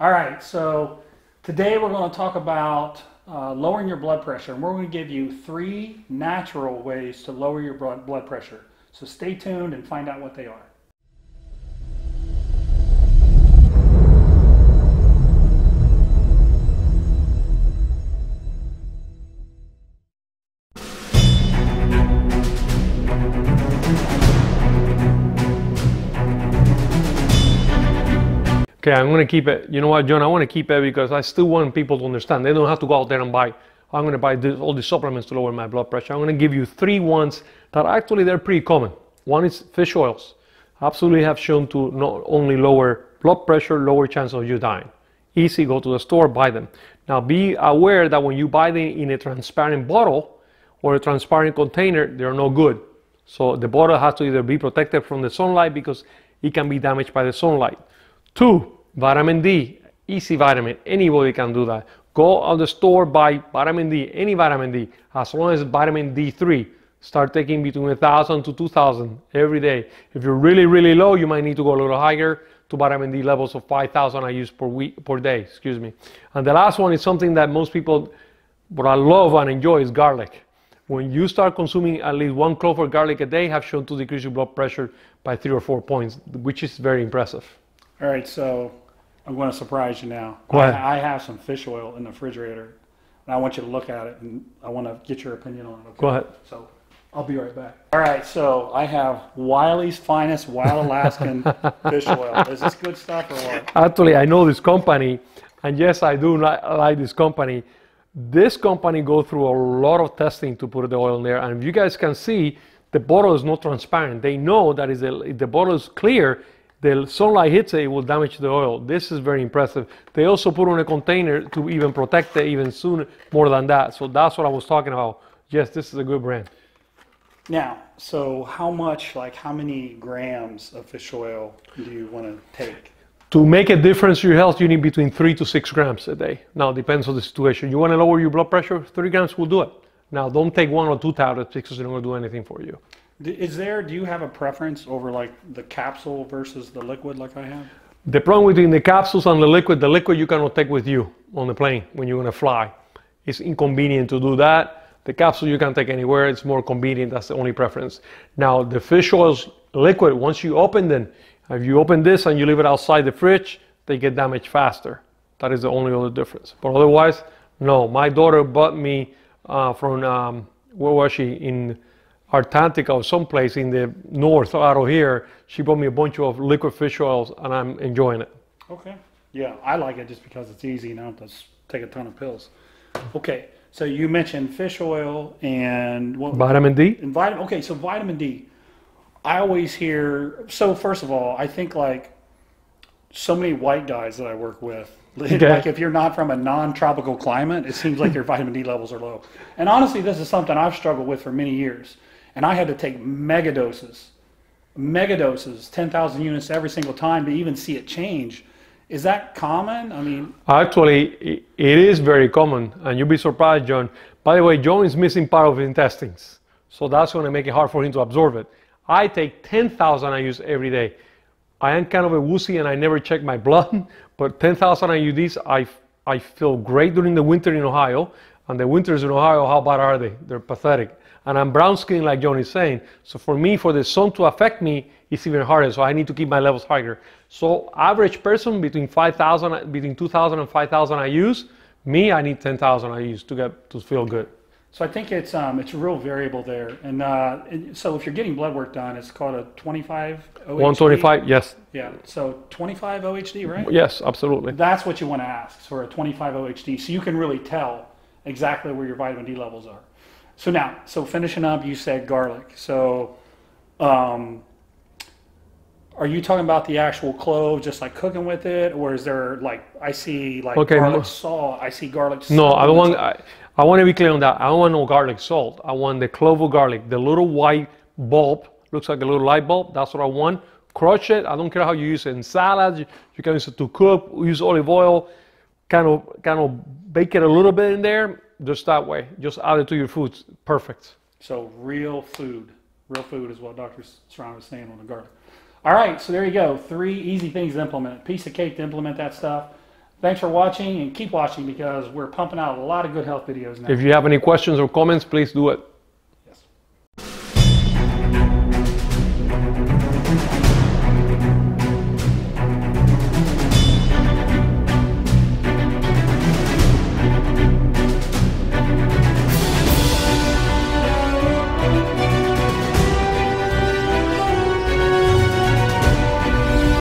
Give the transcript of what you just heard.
All right, so today we're going to talk about uh, lowering your blood pressure, and we're going to give you three natural ways to lower your blood blood pressure. So stay tuned and find out what they are. Okay, I'm gonna keep it. You know what, John? I want to keep it because I still want people to understand. They don't have to go out there and buy. Oh, I'm gonna buy this, all these supplements to lower my blood pressure. I'm gonna give you three ones that actually they're pretty common. One is fish oils. Absolutely have shown to not only lower blood pressure, lower chance of you dying. Easy, go to the store, buy them. Now be aware that when you buy them in a transparent bottle or a transparent container, they're no good. So the bottle has to either be protected from the sunlight because it can be damaged by the sunlight. Two, vitamin D, easy vitamin. Anybody can do that. Go on the store, buy vitamin D, any vitamin D, as long as vitamin D3. Start taking between 1,000 to 2,000 every day. If you're really, really low, you might need to go a little higher to vitamin D levels of 5,000 IUs per week, per day, excuse me. And the last one is something that most people, what I love and enjoy is garlic. When you start consuming at least one clove of garlic a day, have shown to decrease your blood pressure by three or four points, which is very impressive. All right, so I'm going to surprise you now. Go ahead. I, I have some fish oil in the refrigerator, and I want you to look at it, and I want to get your opinion on it. Okay? Go ahead. So I'll be right back. All right, so I have Wiley's Finest Wild Alaskan Fish Oil. Is this good stuff or what? Actually, I know this company, and yes, I do li- like this company. This company go through a lot of testing to put the oil in there, and if you guys can see, the bottle is not transparent. They know that is the, the bottle is clear, the sunlight hits it, it will damage the oil. This is very impressive. They also put on a container to even protect it even sooner, more than that. So that's what I was talking about. Yes, this is a good brand. Now, so how much, like how many grams of fish oil do you want to take? To make a difference to your health, you need between three to six grams a day. Now, it depends on the situation. You want to lower your blood pressure? Three grams will do it. Now, don't take one or two tablets because it's not going to do anything for you. Is there, do you have a preference over like the capsule versus the liquid like I have? The problem between the capsules and the liquid, the liquid you cannot take with you on the plane when you're going to fly. It's inconvenient to do that. The capsule you can take anywhere. It's more convenient. That's the only preference. Now, the fish oils liquid, once you open them, if you open this and you leave it outside the fridge, they get damaged faster. That is the only other difference. But otherwise, no. My daughter bought me uh, from, um, where was she? In Antarctica or someplace in the north out of here. She bought me a bunch of liquid fish oils and I'm enjoying it. Okay. Yeah, I like it just because it's easy and I don't have to take a ton of pills. Okay, so you mentioned fish oil and what? Vitamin D? And vitamin. Okay, so vitamin D. I always hear. So first of all, I think like so many white guys that I work with. Like if you're not from a non-tropical climate, it seems like your vitamin D levels are low. And honestly, this is something I've struggled with for many years, and I had to take mega doses, mega doses, ten thousand units every single time to even see it change. Is that common? I mean, Actually, it is very common, and you'll be surprised, John. By the way, John is missing part of his intestines, so that's going to make it hard for him to absorb it. I take 10,000 IUs every day. I am kind of a woozy and I never check my blood, but 10,000 IUDs, I, I feel great during the winter in Ohio. And the winters in Ohio, how bad are they? They're pathetic. And I'm brown skinned, like John is saying. So for me, for the sun to affect me, it's even harder. So I need to keep my levels higher. So average person between 5,000, between 2,000 and 5,000 IUs. Me, I need 10,000 IUs to get to feel good. so I think it's um, it's a real variable there. And uh, so if you're getting blood work done, it's called a 25 OHD. 125, yes, Yeah. So 25 OHD, right? yes, absolutely. That's what you want to ask for a 25 OHD, so you can really tell exactly where your vitamin D levels are. So now, so finishing up, you said garlic. So, um, are you talking about the actual clove, just like cooking with it, or is there like I see like Okay, garlic mo- salt? I see garlic. No, I don't want. I, I want to be clear on that. I don't want no garlic salt. I want the clove of garlic, the little white bulb. Looks like a little light bulb. That's what I want. Crush it. I don't care how you use it in salads. You, you can use it to cook. Use olive oil. Kind of, kind of bake it a little bit in there. Just that way. Just add it to your food. Perfect. So real food, real food is what Dr. Serrano was saying on the garlic. All right, so there you go. Three easy things to implement. Piece of cake to implement that stuff. Thanks for watching and keep watching because we're pumping out a lot of good health videos now. If you have any questions or comments, please do it.